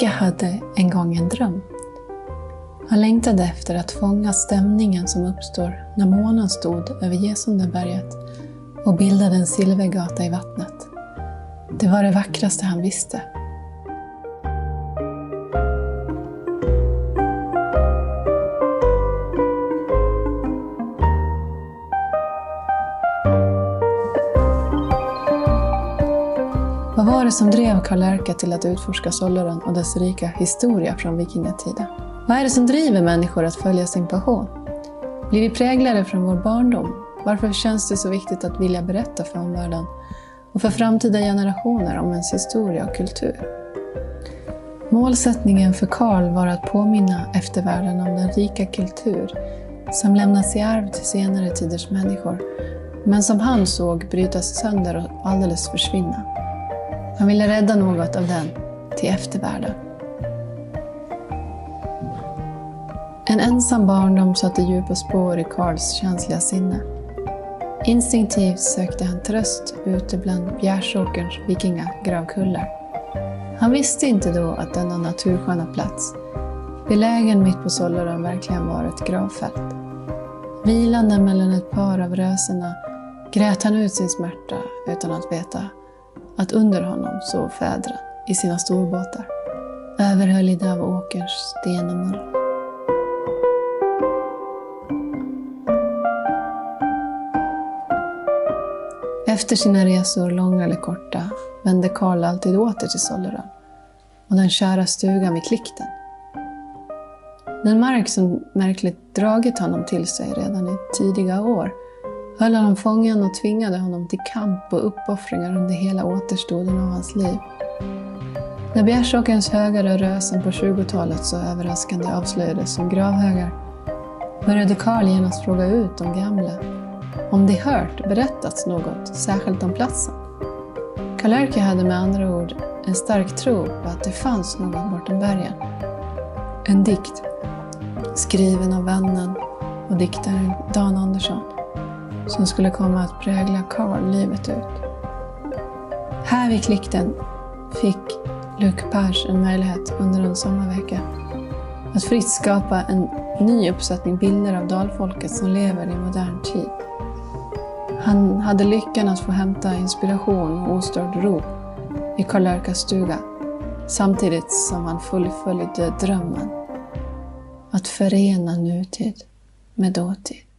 Micke hade en gång en dröm. Han längtade efter att fånga stämningen som uppstår när månen stod över Gesundaberget och bildade en silvergata i vattnet. Det var det vackraste han visste. Vad var det som drev Karl Erke till att utforska Solleron och dess rika historia från vikingatiden? Vad är det som driver människor att följa sin passion? Blir vi präglade från vår barndom? Varför känns det så viktigt att vilja berätta för omvärlden och för framtida generationer om ens historia och kultur? Målsättningen för Karl var att påminna eftervärlden om den rika kultur som lämnats i arv till senare tiders människor, men som han såg brytas sönder och alldeles försvinna. Han ville rädda något av den till eftervärlden. En ensam barndom satte djupa spår i Karls känsliga sinne. Instinktivt sökte han tröst ute bland Bjärsåkerns vikingagravkullar. Han visste inte då att denna natursköna plats, belägen mitt på Solleron, verkligen var ett gravfält. Vilande mellan ett par av rösena grät han ut sin smärta utan att veta att under honom sov fädren i sina storbåtar, överhöljda av åkerns sten och mull. Efter sina resor, långa eller korta, vände Karl alltid åter till Sollerön och den kära stugan vid Klikten. Den mark som märkligt dragit honom till sig redan i tidiga år höll honom fången och tvingade honom till kamp och uppoffringar under hela återstoden av hans liv. När Bjärsåkerns högar och rösen på 20-talet så överraskande avslöjades som gravhögar började Karl genast fråga ut de gamla om de hört berättats något särskilt om platsen. Karl-Erke hade med andra ord en stark tro på att det fanns något bortom bergen. En dikt skriven av vännen och diktaren Dan Andersson som skulle komma att prägla Karl livet ut. Här vid Klikten fick Luc Pers en möjlighet under en sommarvecka att fritt skapa en ny uppsättning bilder av dalfolket som lever i modern tid. Han hade lyckan att få hämta inspiration och ostörd ro i Karl Erkas stuga samtidigt som han fullföljde drömmen att förena nutid med dåtid.